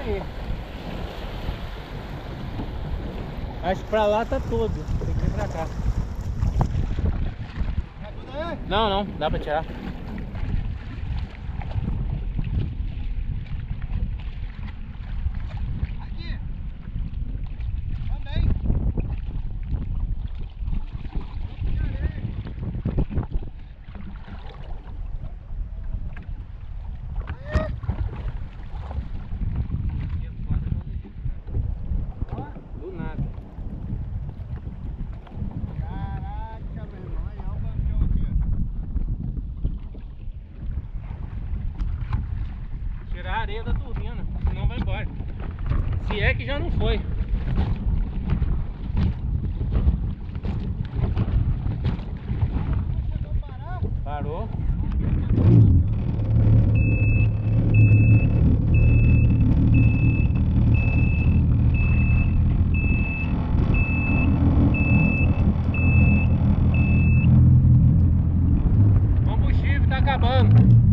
aí. Acho que pra lá tá todo. Tem que vir pra cá. Não, não, dá pra tirar. Areia da turbina, senão vai embora. Se é que já não foi. Parou. Combustível tá acabando.